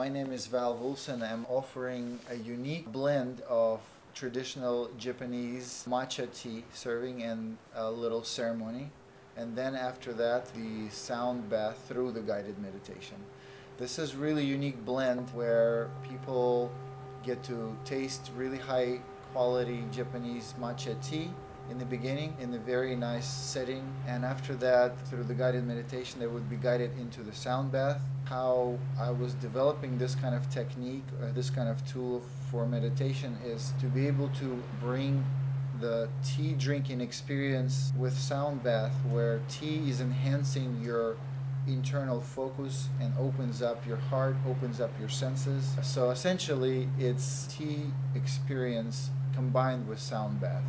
My name is Val Vulfson. I'm offering a unique blend of traditional Japanese matcha tea serving in a little ceremony. And then after that, the sound bath through the guided meditation. This is really unique blend where people get to taste really high quality Japanese matcha tea in the beginning in a very nice setting and after that through the guided meditation they would be guided into the sound bath. How i was developing this kind of technique or this kind of tool for meditation is to be able to bring the tea drinking experience with sound bath where tea is enhancing your internal focus and opens up your heart opens up your senses. So essentially it's tea experience combined with sound bath